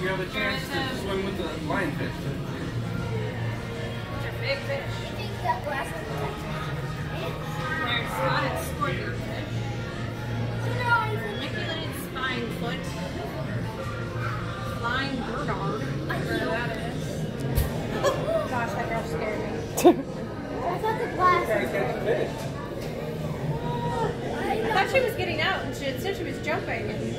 You, have a chance to swim with the lionfish. It's a big fish. You think that glass is They're spotted scorpion fish. No, I spine foot. Flying gurnard. Whatever that is. Gosh, that girl scared me. I thought the glass Trying fish. I thought she was getting out and she said she was jumping.